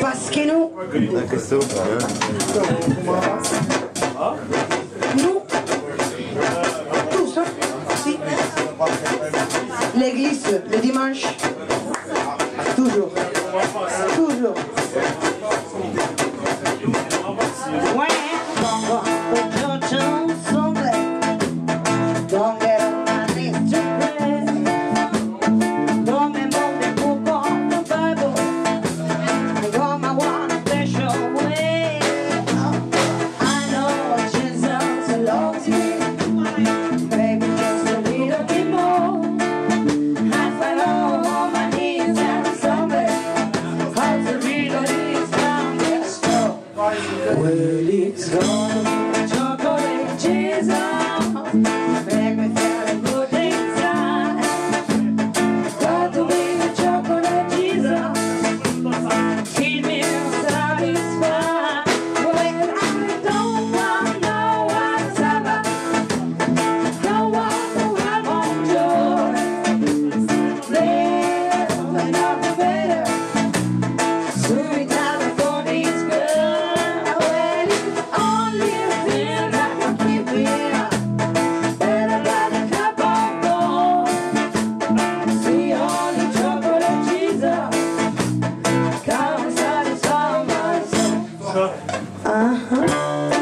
Parce que nous. Nous. Tous. Hein, si. L'église, le dimanche. Toujours. Toujours. Well, it's gone, chocolate cheese Uh huh.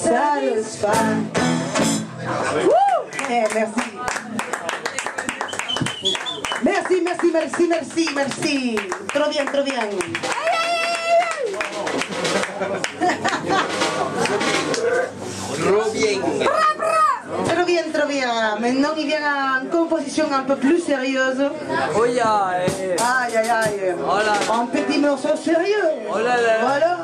satisfied. Woo! Eh, merci. Merci, merci, merci, merci, merci. Trop bien, trop bien. Trop bien. Trop bien, trop bien. Maintenant, il vient en composition un peu plus sérieuse. Oh yeah, eh. Aïe, aïe, aïe. Un petit morceau sérieux. Oh là là. Voilà.